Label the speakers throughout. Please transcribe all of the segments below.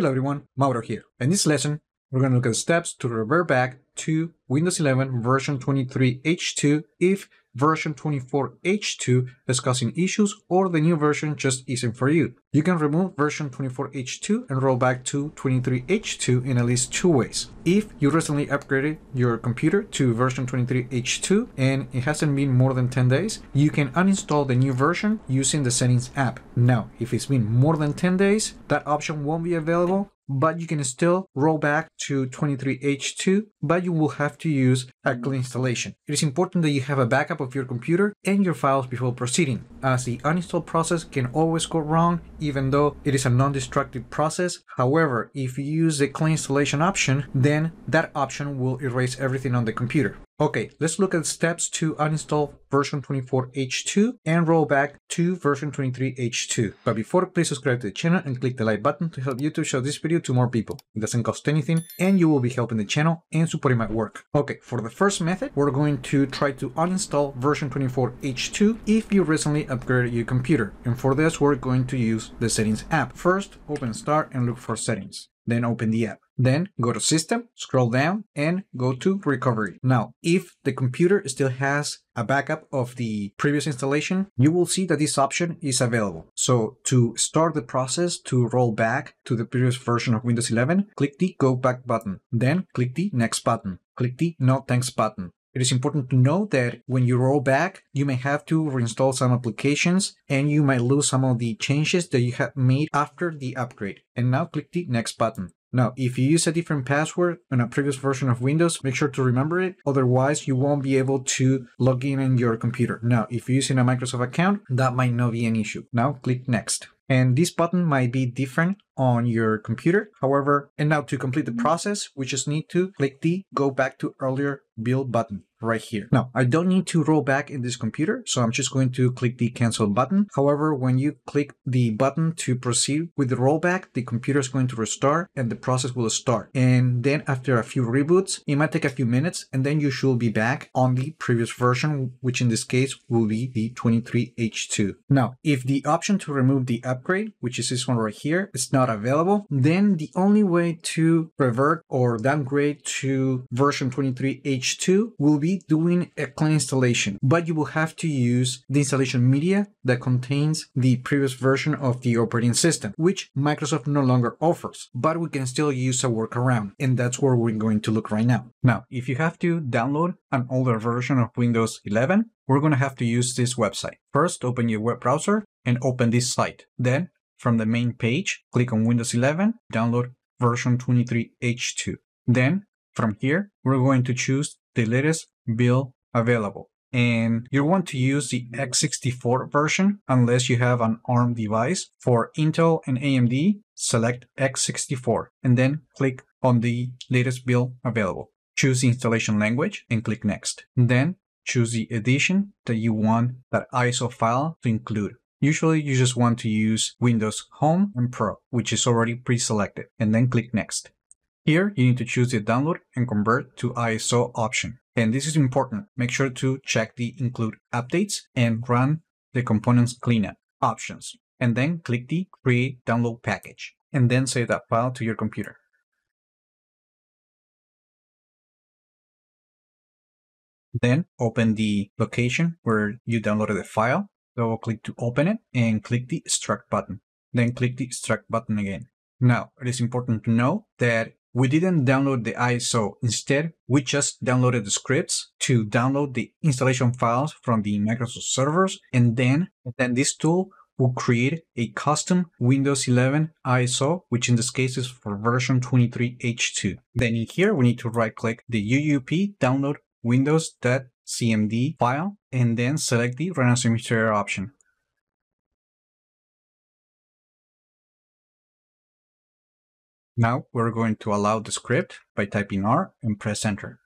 Speaker 1: Hello everyone, Mauro here. In this lesson, we're going to look at the steps to revert back to Windows 11 version 23H2 if version 24H2 discussing issues or the new version just isn't for you. You can remove version 24H2 and roll back to 23H2 in at least two ways. If you recently upgraded your computer to version 23H2 and it hasn't been more than 10 days, you can uninstall the new version using the settings app. Now, if it's been more than 10 days, that option won't be available but you can still roll back to 23H2, but you will have to use a clean installation. It is important that you have a backup of your computer and your files before proceeding, as the uninstall process can always go wrong even though it is a non-destructive process. However, if you use the clean installation option, then that option will erase everything on the computer. Okay, let's look at steps to uninstall version 24H2 and roll back to version 23H2. But before, please subscribe to the channel and click the like button to help YouTube show this video to more people. It doesn't cost anything and you will be helping the channel and supporting my work. Okay, for the first method, we're going to try to uninstall version 24H2 if you recently upgraded your computer. And for this, we're going to use the settings app. First, open start and look for settings. Then open the app. Then go to System, scroll down, and go to Recovery. Now, if the computer still has a backup of the previous installation, you will see that this option is available. So to start the process to roll back to the previous version of Windows 11, click the Go Back button. Then click the Next button. Click the No Thanks button. It is important to know that when you roll back, you may have to reinstall some applications and you might lose some of the changes that you have made after the upgrade. And now click the next button. Now, if you use a different password on a previous version of Windows, make sure to remember it. Otherwise, you won't be able to log in on your computer. Now, if you're using a Microsoft account, that might not be an issue. Now, click Next. And this button might be different on your computer. However, and now to complete the mm-hmm. process, we just need to click the Go Back to Earlier Build button right here. Now, I don't need to roll back in this computer, so I'm just going to click the cancel button. However, when you click the button to proceed with the rollback, the computer is going to restart and the process will start. And then after a few reboots, it might take a few minutes and then you should be back on the previous version, which in this case will be the 23H2. Now, if the option to remove the upgrade, which is this one right here, is not available, then the only way to revert or downgrade to version 23H2 will be doing a clean installation, but you will have to use the installation media that contains the previous version of the operating system, which Microsoft no longer offers, but we can still use a workaround, and that's where we're going to look right now. Now, if you have to download an older version of Windows 11, we're going to have to use this website. First, open your web browser and open this site. Then, from the main page, click on Windows 11, download version 23H2. Then, from here, we're going to choose the latest build available. And you want to use the x64 version unless you have an ARM device. For Intel and AMD, select x64 and then click on the latest build available. Choose the installation language and click next. Then choose the edition that you want that ISO file to include. Usually you just want to use Windows Home and Pro, which is already pre-selected, and then click next. Here you need to choose the download and convert to ISO option. And this is important. Make sure to check the include updates and run the components cleanup options. And then click the create download package and then save that file to your computer. Then open the location where you downloaded the file. Double click to open it and click the extract button. Then click the extract button again. Now, it is important to know that we didn't download the ISO. Instead, we just downloaded the scripts to download the installation files from the Microsoft servers. And then, then this tool will create a custom Windows 11 ISO, which in this case is for version 23H2. Then in here, we need to right click the UUP download windows.cmd file and then select the Run as Administrator option. Now we're going to allow the script by typing R and press enter.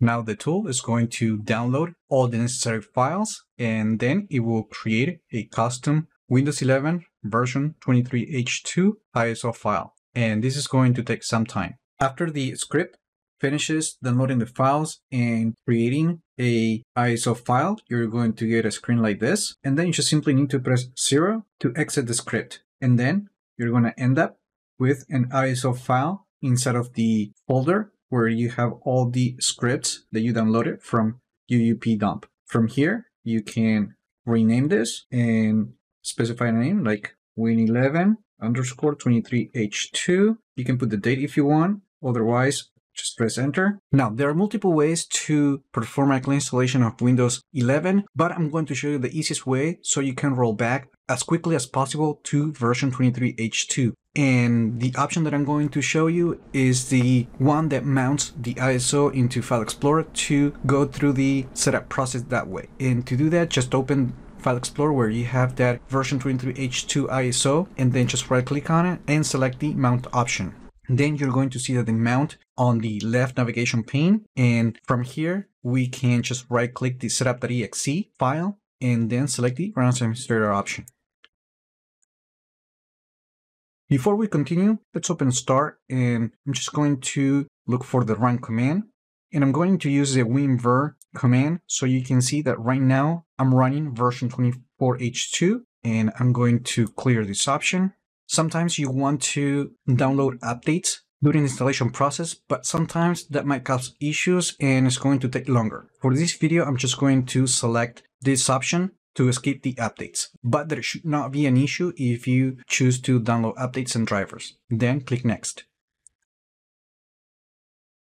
Speaker 1: Now the tool is going to download all the necessary files and then it will create a custom Windows 11 version 23H2 ISO file. And this is going to take some time. After the script finishes downloading the files and creating a ISO file, you're going to get a screen like this. And then you just simply need to press zero to exit the script. And then you're going to end up with an ISO file inside of the folder where you have all the scripts that you downloaded from UUP dump. From here, you can rename this and specify a name like win11 underscore 23h2. You can put the date if you want. Otherwise, just press enter. Now, there are multiple ways to perform a clean installation of Windows 11, but I'm going to show you the easiest way so you can roll back as quickly as possible to version 23H2. And the option that I'm going to show you is the one that mounts the ISO into File Explorer to go through the setup process that way. And to do that, just open File Explorer where you have that version 23H2 ISO and then just right click on it and select the mount option. Then you're going to see that the mount on the left navigation pane. And from here, we can just right click the setup.exe file and then select the as administrator option. Before we continue, let's open start and I'm just going to look for the run command and I'm going to use the winver command so you can see that right now I'm running version 24h2 and I'm going to clear this option Sometimes you want to download updates during the installation process, but sometimes that might cause issues and it's going to take longer. For this video, I'm just going to select this option to skip the updates, but there should not be an issue if you choose to download updates and drivers. Then click next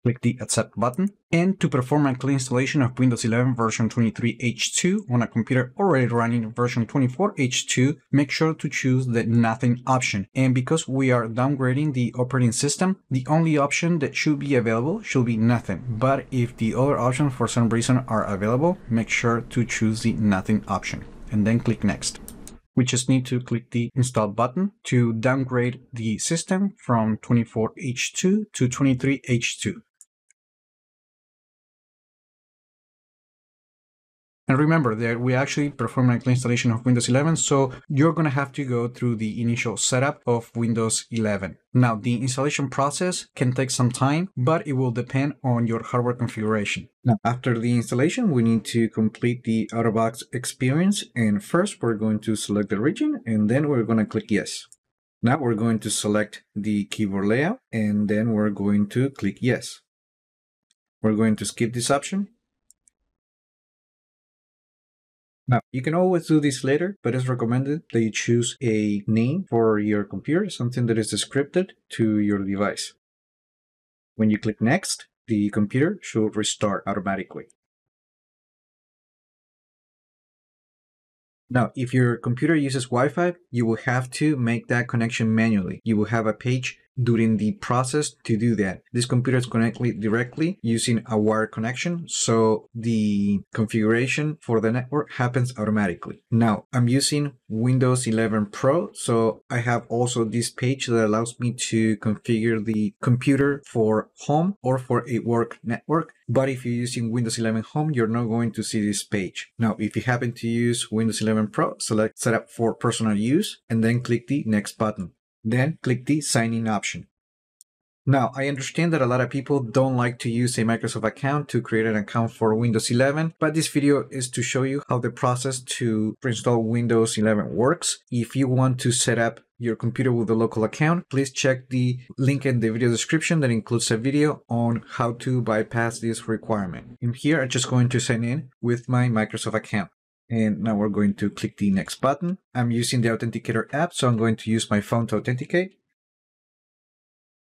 Speaker 1: click the Accept button. And to perform a clean installation of Windows 11 version 23H2 on a computer already running version 24H2, make sure to choose the Nothing option. And because we are downgrading the operating system, the only option that should be available should be Nothing. But if the other options for some reason are available, make sure to choose the Nothing option and then click Next we just need to click the install button to downgrade the system from 24H2 to 23H2. And remember that we actually perform an installation of Windows 11, so you're going to have to go through the initial setup of Windows 11. Now, the installation process can take some time, but it will depend on your hardware configuration. Now, after the installation, we need to complete the out-of-box experience. And first, we're going to select the region, and then we're going to click yes. Now we're going to select the keyboard layout, and then we're going to click yes. We're going to skip this option Now, you can always do this later, but it's recommended that you choose a name for your computer, something that is scripted to your device. When you click Next, the computer should restart automatically. Now, if your computer uses Wi-Fi, you will have to make that connection manually. You will have a page during the process to do that. This computer is connected directly using a wired connection, so the configuration for the network happens automatically. Now, I'm using Windows 11 Pro, so I have also this page that allows me to configure the computer for home or for a work network. But if you're using Windows 11 Home, you're not going to see this page. Now, if you happen to use Windows 11 Pro, select Setup for Personal Use and then click the Next button. Then click the sign in option. Now, I understand that a lot of people don't like to use a Microsoft account to create an account for Windows 11, but this video is to show you how the process to install Windows 11 works. If you want to set up your computer with a local account, please check the link in the video description that includes a video on how to bypass this requirement. In here, I'm just going to sign in with my Microsoft account. And now we're going to click the next button. I'm using the Authenticator app, so I'm going to use my phone to authenticate.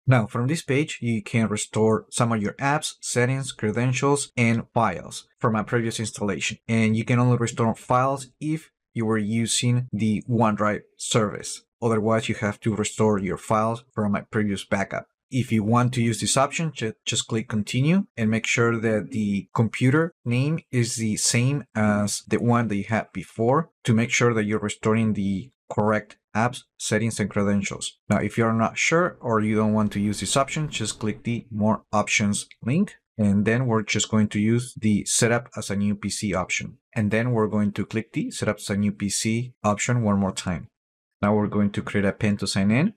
Speaker 1: Now, from this page, you can restore some of your apps, settings, credentials, and files from a previous installation. And you can only restore files if you were using the OneDrive service. Otherwise, you have to restore your files from a previous backup. If you want to use this option, just click continue and make sure that the computer name is the same as the one that you had before to make sure that you're restoring the correct apps, settings, and credentials. Now, if you're not sure or you don't want to use this option, just click the more options link and then we're just going to use the setup as a new PC option. And then we're going to click the setup as a new PC option one more time. Now we're going to create a pin to sign in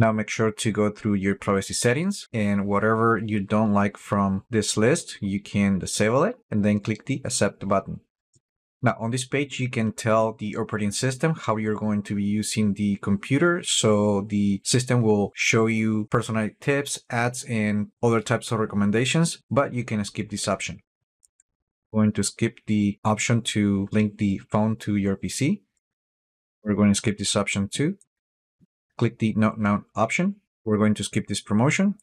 Speaker 1: Now make sure to go through your privacy settings and whatever you don't like from this list, you can disable it and then click the accept button. Now on this page, you can tell the operating system how you're going to be using the computer. So the system will show you personalized tips, ads, and other types of recommendations, but you can skip this option. going to skip the option to link the phone to your PC. We're going to skip this option too. Click the Not Now option. We're going to skip this promotion.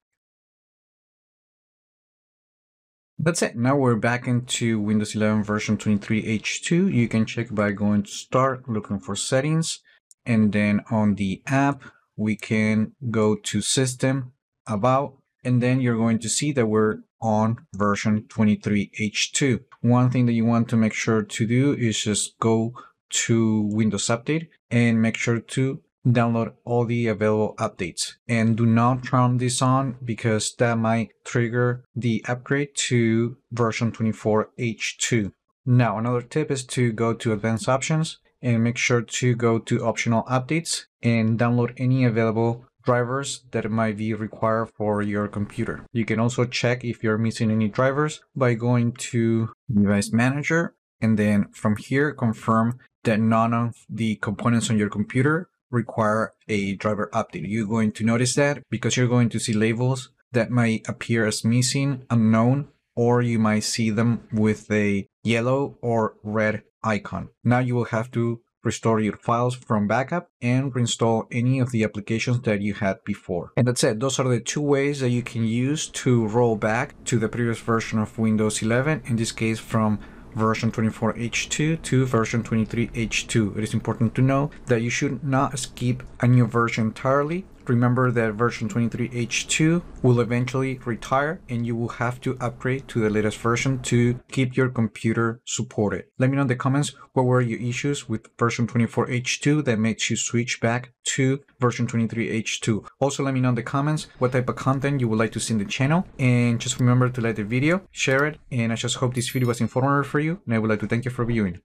Speaker 1: That's it. Now we're back into Windows 11 version 23H2. You can check by going to Start, looking for Settings, and then on the app, we can go to System, About, and then you're going to see that we're on version 23H2. One thing that you want to make sure to do is just go to Windows Update and make sure to download all the available updates and do not turn this on because that might trigger the upgrade to version 24H2. Now, another tip is to go to advanced options and make sure to go to optional updates and download any available drivers that might be required for your computer. You can also check if you're missing any drivers by going to device manager and then from here confirm that none of the components on your computer require a driver update. You're going to notice that because you're going to see labels that might appear as missing, unknown, or you might see them with a yellow or red icon. Now you will have to restore your files from backup and reinstall any of the applications that you had before. And that's it. Those are the two ways that you can use to roll back to the previous version of Windows 11, in this case from version 24H2 to version 23H2. It is important to know that you should not skip a new version entirely remember that version 23H2 will eventually retire and you will have to upgrade to the latest version to keep your computer supported. Let me know in the comments what were your issues with version 24H2 that makes you switch back to version 23H2. Also let me know in the comments what type of content you would like to see in the channel and just remember to like the video, share it, and I just hope this video was informative for you and I would like to thank you for viewing.